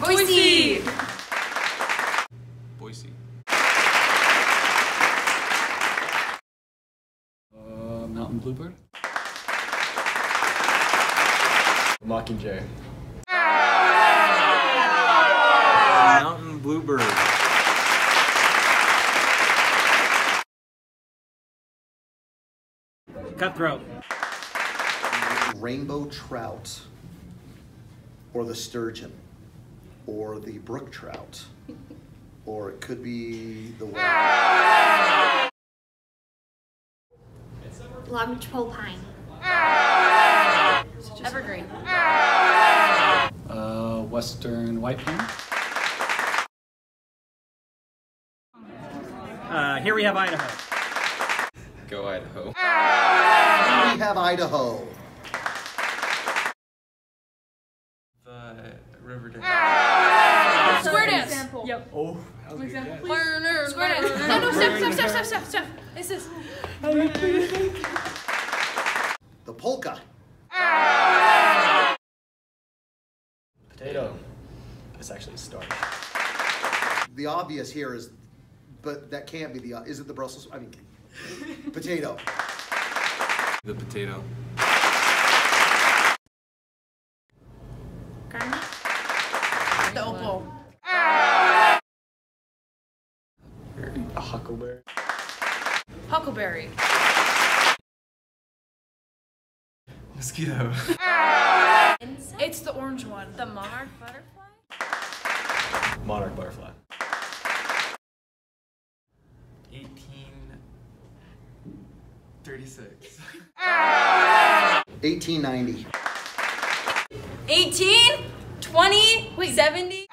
Boise. Boise. Uh, mountain bluebird. Mockingjay. Mountain bluebird. Cutthroat. rainbow trout, or the sturgeon, or the brook trout, or it could be the ah! whale. Lodgepole pine. Ah! Evergreen. Ah! Uh, western white pine. Uh, here we have Idaho. Go Idaho. We have Idaho. The Riverdale. Square dance. Example. Yep. Oh, that was a good guess. Square dance. No, no, step, step, step, step, step, step. This is. The polka. Potato. It's actually starch. The obvious here is, but that can't be the, is it the Brussels, I mean, potato. The potato. Huckleberry. Huckleberry. Mosquito. It's the orange one. The monarch butterfly? Monarch butterfly. 1836. 1890. 18, 20, wait, 70.